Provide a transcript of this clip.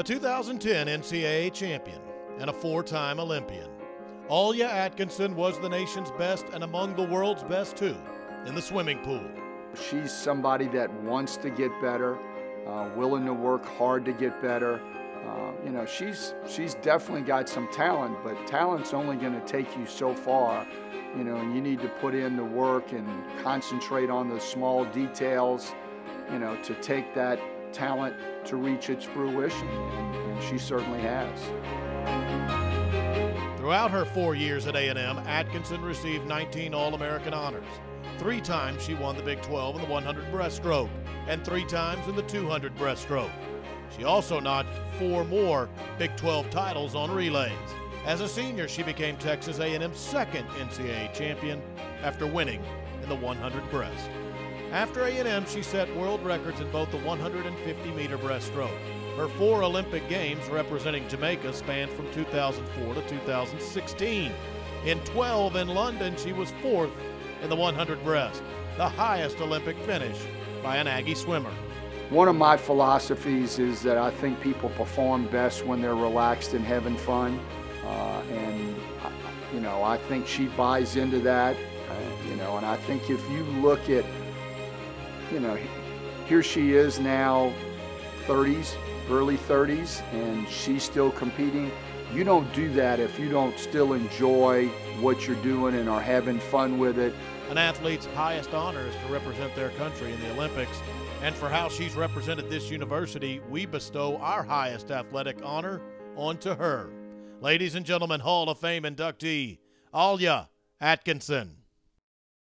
A 2010 NCAA champion and a four time Olympian. Alia Atkinson was the nation's best and among the world's best, too, in the swimming pool. She's somebody that wants to get better, uh, willing to work hard to get better. Uh, you know, she's she's definitely got some talent, but talent's only going to take you so far. You know, and you need to put in the work and concentrate on the small details. You know, to take that talent to reach its fruition, and, she certainly has. Throughout her four years at A&M, Atkinson received 19 All-American honors. Three times she won the Big 12 in the 100 breaststroke, and three times in the 200 breaststroke. She also notched four more Big 12 titles on relays. As a senior, she became Texas A&M's second NCAA champion after winning in the 100 breast. After A&M, she set world records in both the 150 meter breaststroke. Her four Olympic Games representing Jamaica spanned from 2004 to 2016. In 12 in London, she was fourth in the 100 breast, the highest Olympic finish by an Aggie swimmer. One of my philosophies is that I think people perform best when they're relaxed and having fun. Uh, and, you know, I think she buys into that, uh, you know, and I think if you look at, you know, here she is now, 30s, early 30s, and she's still competing. You don't do that if you don't still enjoy what you're doing and are having fun with it. An athlete's highest honor is to represent their country in the Olympics. And for how she's represented this university, we bestow our highest athletic honor onto her. Ladies and gentlemen, Hall of Fame inductee, Alia Atkinson.